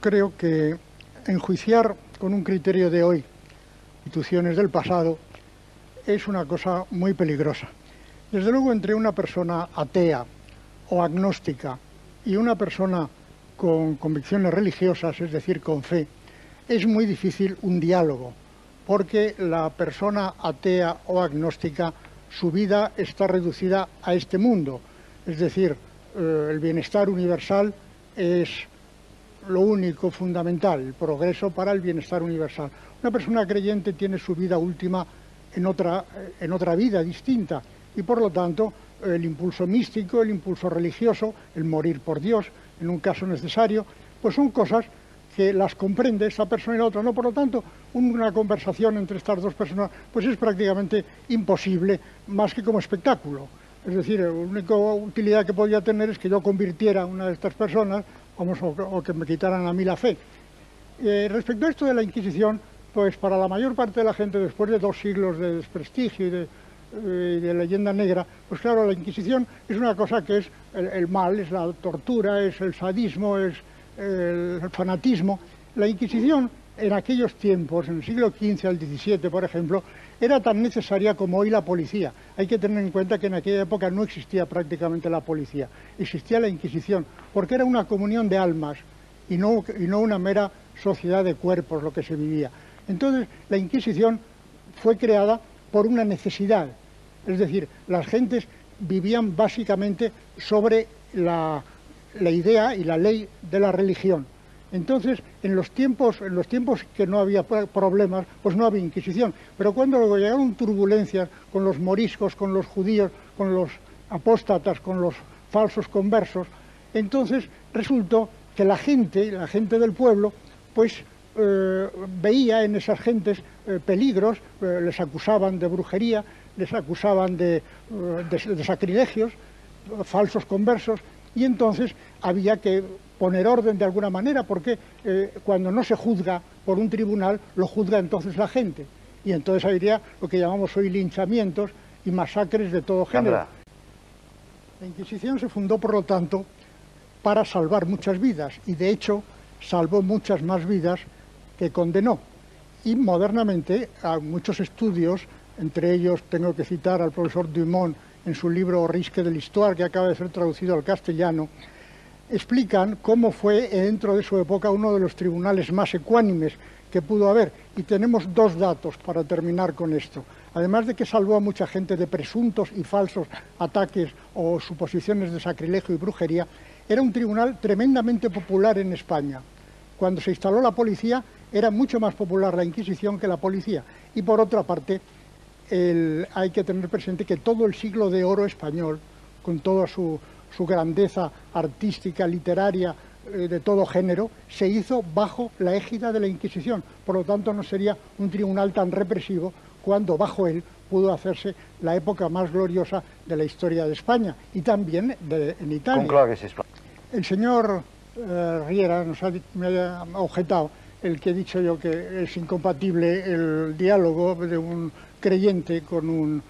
Creo que enjuiciar con un criterio de hoy instituciones del pasado es una cosa muy peligrosa. Desde luego entre una persona atea o agnóstica y una persona con convicciones religiosas, es decir, con fe, es muy difícil un diálogo, porque la persona atea o agnóstica, su vida está reducida a este mundo, es decir, eh, el bienestar universal es lo único fundamental, el progreso para el bienestar universal. Una persona creyente tiene su vida última en otra, eh, en otra vida distinta y por lo tanto el impulso místico, el impulso religioso, el morir por Dios, en un caso necesario, pues son cosas que las comprende esa persona y la otra. No, por lo tanto, una conversación entre estas dos personas pues es prácticamente imposible, más que como espectáculo. Es decir, la única utilidad que podía tener es que yo convirtiera a una de estas personas o, que me quitaran a mí la fe. Eh, respecto a esto de la Inquisición, pues para la mayor parte de la gente, después de dos siglos de desprestigio y de, eh, leyenda negra, pues claro, la Inquisición es una cosa que es el, mal, es la tortura, es el sadismo, es el, fanatismo. La Inquisición en aquellos tiempos, en el siglo XV al XVII, por ejemplo, era tan necesaria como hoy la policía. Hay que tener en cuenta que en aquella época no existía prácticamente la policía, existía la Inquisición, porque era una comunión de almas y no, y no una mera sociedad de cuerpos lo que se vivía. Entonces, la Inquisición fue creada por una necesidad, es decir, las gentes vivían básicamente sobre la, la idea y la ley de la religión. Entonces, en los tiempos, en los tiempos que no había problemas, pues no había Inquisición. Pero cuando llegaron turbulencias con los moriscos, con los judíos, con los apóstatas, con los falsos conversos, entonces resultó que la gente, la gente del pueblo, pues eh, veía en esas gentes eh, peligros, eh, les acusaban de brujería, les acusaban de, de sacrilegios, falsos conversos, y entonces había que poner orden de alguna manera, porque cuando no se juzga por un tribunal, lo juzga entonces la gente. Y entonces habría lo que llamamos hoy linchamientos y masacres de todo género. La Inquisición se fundó, por lo tanto, para salvar muchas vidas, y de hecho salvó muchas más vidas que condenó. Y modernamente, a muchos estudios, entre ellos tengo que citar al profesor Dumont en su libro Risque de l'Histoire, que acaba de ser traducido al castellano, explican cómo fue dentro de su época uno de los tribunales más ecuánimes que pudo haber. Y tenemos dos datos para terminar con esto. Además de que salvó a mucha gente de presuntos y falsos ataques o suposiciones de sacrilegio y brujería, era un tribunal tremendamente popular en España. Cuando se instaló la policía, era mucho más popular la Inquisición que la policía. Y por otra parte, hay que tener presente que todo el siglo de oro español, con toda su, grandeza artística, literaria, eh, de todo género, se hizo bajo la égida de la Inquisición. Por lo tanto, no sería un tribunal tan represivo cuando bajo él pudo hacerse la época más gloriosa de la historia de España y también en Italia. El señor eh, Riera nos me ha objetado el que he dicho yo que es incompatible el diálogo de un creyente con un,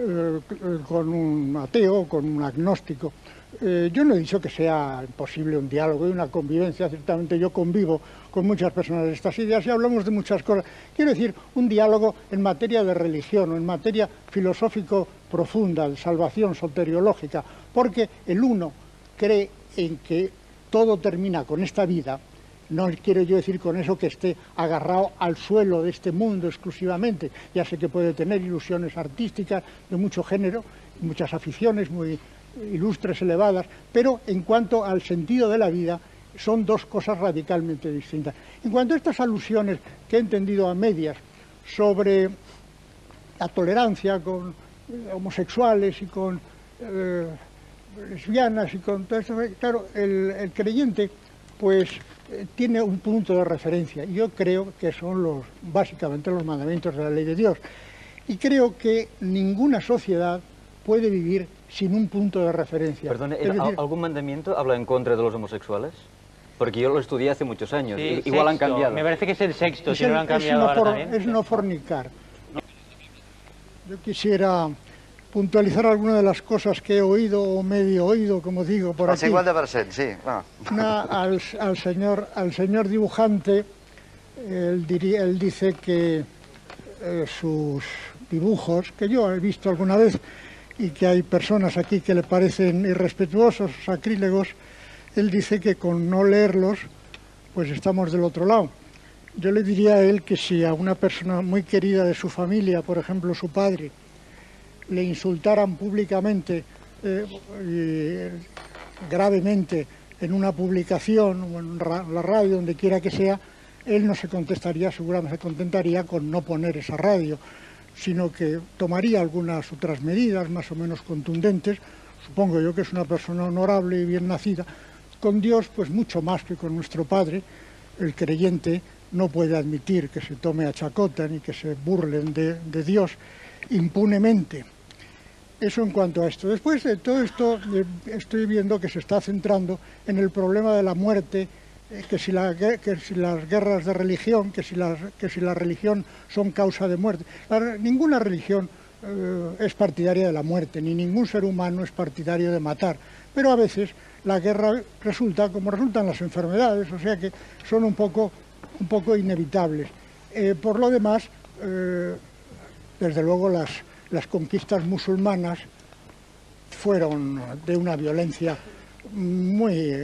eh, con un ateo, con un agnóstico. Eh, yo no he dicho que sea imposible un diálogo y una convivencia, ciertamente yo convivo con muchas personas de estas ideas y hablamos de muchas cosas. Quiero decir, un diálogo en materia de religión o en materia filosófico profunda, de salvación soteriológica, porque el uno cree en que todo termina con esta vida no quiero yo decir con eso que esté agarrado al suelo de este mundo exclusivamente. Ya sé que puede tener ilusiones artísticas de mucho género, muchas aficiones muy ilustres, elevadas, pero en cuanto al sentido de la vida, son dos cosas radicalmente distintas. En cuanto a estas alusiones que he entendido a medias sobre la tolerancia con eh, homosexuales y con eh, lesbianas y con todo esto, claro, el creyente pues eh, tiene un punto de referencia. Yo creo que son los, básicamente los mandamientos de la ley de Dios. Y creo que ninguna sociedad puede vivir sin un punto de referencia. Perdone, ¿algún mandamiento habla en contra de los homosexuales? Porque yo lo estudié hace muchos años, igual han cambiado. Me parece que es el sexto, si no lo han cambiado es no, fornicar. Yo quisiera puntualizar algunas de las cosas que he oído o medio oído, como digo, por aquí. 50%, sí. Una- al, al señor, al señor dibujante, él, diría- él dice que eh, sus dibujos, que yo he visto alguna vez y que hay personas aquí que le parecen irrespetuosos, sacrílegos, él dice que con no leerlos, pues estamos del otro lado. Yo le diría a él que si a una persona muy querida de su familia, por ejemplo su padre, le insultaran públicamente eh, y gravemente en una publicación o en la radio, donde quiera que sea, él no se contestaría, seguramente se contentaría con no poner esa radio, sino que tomaría algunas otras medidas más o menos contundentes. Supongo yo que es una persona honorable y bien nacida. Con Dios, pues mucho más que con nuestro Padre, el creyente no puede admitir que se tome a chacota ni que se burlen de Dios impunemente. Eso en cuanto a esto. Después de todo esto, eh, estoy viendo que se está centrando en el problema de la muerte, eh, que, si las guerras de religión, que si, las- la religión son causa de muerte. Ninguna religión eh, es partidaria de la muerte, ni ningún ser humano es partidario de matar. Pero a veces la guerra resulta como resultan las enfermedades, o sea que son un poco, inevitables. Por lo demás, desde luego las, las conquistas musulmanas fueron de una violencia muy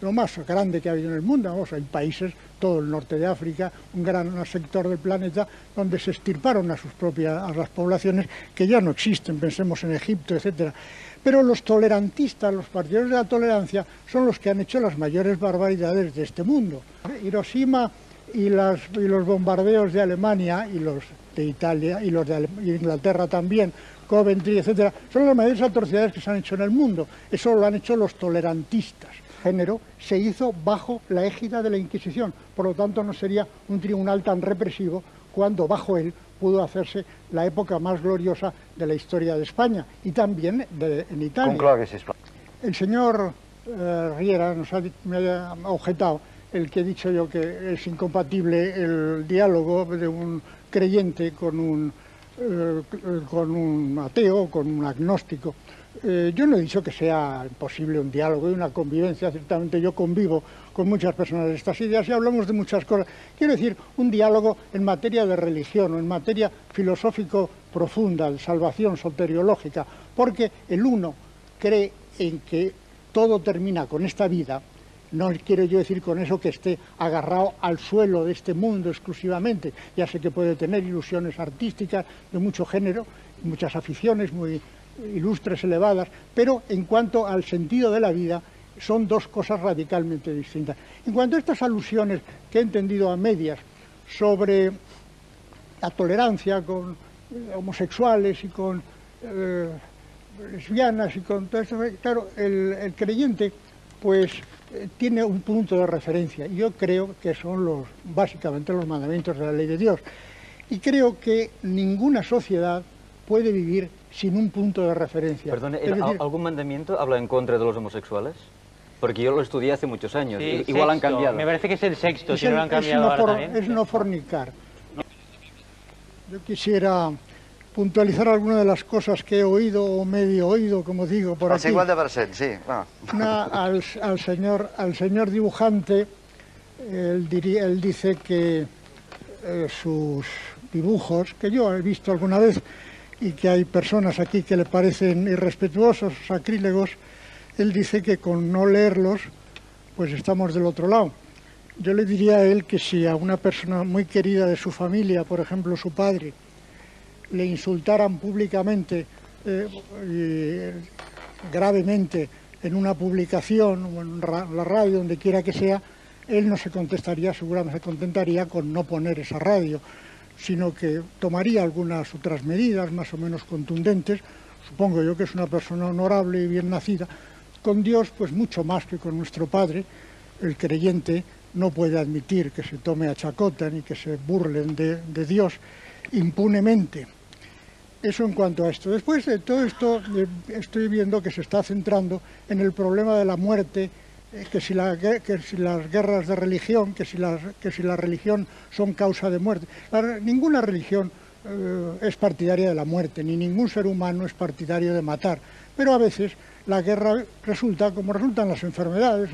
lo más grande que ha habido en el mundo. Hay países, todo el norte de África, un gran sector del planeta, donde se extirparon a sus propias a las poblaciones que ya no existen, pensemos en Egipto, etcétera. Pero los tolerantistas, los partidarios de la tolerancia, son los que han hecho las mayores barbaridades de este mundo. Hiroshima y, las, y los bombardeos de Alemania y los de Italia y los de Inglaterra también, Coventry, etcétera, son las mayores atrocidades que se han hecho en el mundo. Eso lo han hecho los tolerantistas. Género se hizo bajo la égida de la Inquisición, por lo tanto no sería un tribunal tan represivo cuando bajo él pudo hacerse la época más gloriosa de la historia de España y también de- en Italia. El señor eh, Riera nos ha, me ha objetado el que he dicho yo que es incompatible el diálogo de un creyente con un, eh, con un ateo, con un agnóstico. Eh, yo no he dicho que sea imposible un diálogo y una convivencia, ciertamente yo convivo con muchas personas de estas ideas y hablamos de muchas cosas. Quiero decir, un diálogo en materia de religión o en materia filosófico profunda, de salvación soteriológica, porque el uno cree en que todo termina con esta vida, no quiero yo decir con eso que esté agarrado al suelo de este mundo exclusivamente, ya sé que puede tener ilusiones artísticas de mucho género, muchas aficiones muy ilustres, elevadas, pero en cuanto al sentido de la vida, son dos cosas radicalmente distintas. En cuanto a estas alusiones que he entendido a medias sobre la tolerancia con eh, homosexuales y con eh, lesbianas y con todo esto, claro, el, el creyente pues eh, tiene un punto de referencia yo creo que son los básicamente los mandamientos de la ley de Dios y creo que ninguna sociedad puede vivir sin un punto de referencia. Perdone, Es ¿el- decir, ¿algún mandamiento habla en contra de los homosexuales? Porque yo lo estudié hace muchos años. Sí, Igual han cambiado. Me parece que es el sexto, es, si no lo han es cambiado no for- es no fornicar. Yo quisiera puntualizar algunas de las cosas que he oído o medio oído, como digo, por El aquí. 50%, sí. Va. Una- al, al señor, al señor dibujante, él dice que eh, sus dibujos, que yo he visto alguna vez y que hay personas aquí que le parecen irrespetuosos, sacrílegos, él dice que con no leerlos, pues estamos del otro lado. Yo le diría a él que si a una persona muy querida de su familia, por ejemplo su padre, le insultaran públicamente eh, y gravemente en una publicación o en la radio, donde quiera que sea, él no se contestaría, seguramente se contentaría con no poner esa radio, sino que tomaría algunas otras medidas más o menos contundentes. Supongo yo que es una persona honorable y bien nacida. Con Dios, pues mucho más que con nuestro Padre, el creyente no puede admitir que se tome a chacota ni que se burlen de Dios impunemente. Eso en cuanto a esto. Después de todo esto, eh, estoy viendo que se está centrando en el problema de la muerte, eh, que, si las guerras de religión, que si, las, la religión son causa de muerte. Ninguna religión eh, es partidaria de la muerte, ni ningún ser humano es partidario de matar. Pero a veces la guerra resulta como resultan las enfermedades.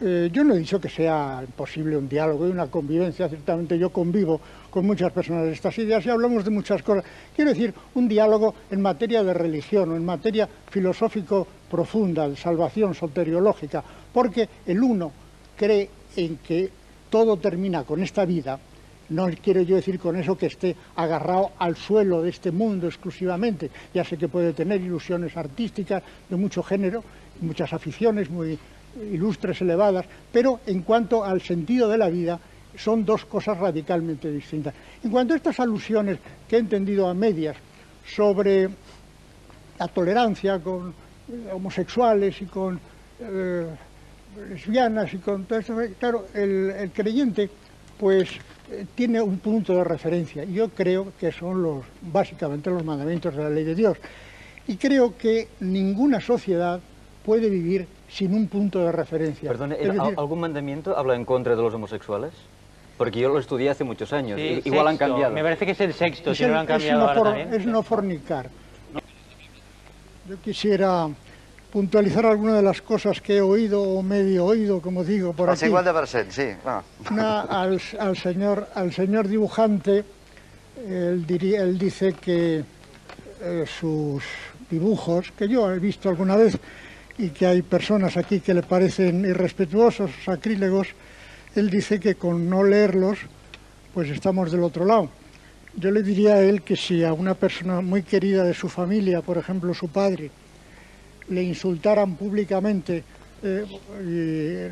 Eh, yo no he dicho que sea imposible un diálogo y una convivencia, ciertamente yo convivo con muchas personas de estas ideas y hablamos de muchas cosas. Quiero decir, un diálogo en materia de religión o en materia filosófico profunda, de salvación soteriológica, porque el uno cree en que todo termina con esta vida, no quiero yo decir con eso que esté agarrado al suelo de este mundo exclusivamente. Ya sé que puede tener ilusiones artísticas de mucho género, muchas aficiones muy ilustres, elevadas, pero en cuanto al sentido de la vida, son dos cosas radicalmente distintas. En cuanto a estas alusiones que he entendido a medias sobre la tolerancia con homosexuales y con eh, lesbianas y con todo esto, claro, el creyente pues eh, tiene un punto de referencia. Yo creo que son los, básicamente los mandamientos de la ley de Dios. Y creo que ninguna sociedad puede vivir sin un punto de referencia. Perdone, ¿algún mandamiento habla en contra de los homosexuales? Porque yo lo estudié hace muchos años. Igual han cambiado. Me parece que es el sexto, si no lo han cambiado Es no fornicar. Yo quisiera puntualizar algunas de las cosas que he oído o medio oído, como digo, por aquí. Al 50%, sí. al, señor, al señor dibujante, él, él dice que eh, sus dibujos, que yo he visto alguna vez, y que hay personas aquí que le parecen irrespetuosos, sacrílegos, él dice que con no leerlos, pues estamos del otro lado. Yo le diría a él que si a una persona muy querida de su familia, por ejemplo su padre, le insultaran públicamente eh,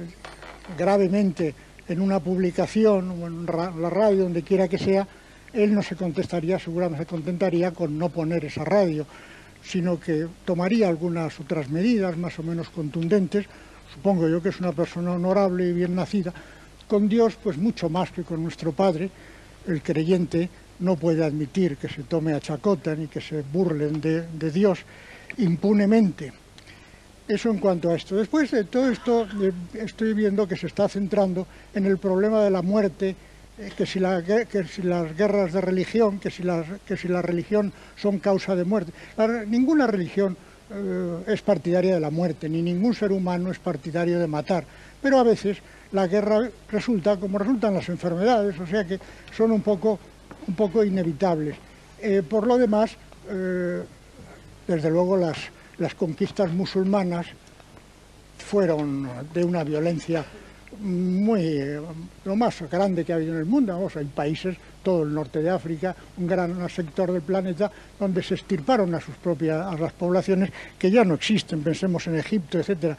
gravemente en una publicación o en la radio, donde quiera que sea, él no se contestaría, seguramente se contentaría con no poner esa radio, sino que tomaría algunas otras medidas más o menos contundentes. Supongo yo que es una persona honorable y bien nacida. Con Dios, pues mucho más que con nuestro Padre, el creyente no puede admitir que se tome a chacota ni que se burlen de Dios impunemente. Eso en cuanto a esto. Después de todo esto eh, estoy viendo que se está centrando en el problema de la muerte, eh, que, si las guerras de religión, que si, la religión son causa de muerte. ninguna religión eh, es partidaria de la muerte, ni ningún ser humano es partidario de matar. Pero a veces la guerra resulta como resultan las enfermedades, o sea que son un poco, un poco inevitables. por lo demás, desde luego las las conquistas musulmanas fueron de una violencia muy lo más grande que ha habido en el mundo. hay países, todo el norte de África, un gran sector del planeta, donde se estirparon a sus propias a las poblaciones que ya no existen, pensemos en Egipto, etcétera.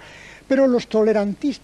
Pero los tolerantistas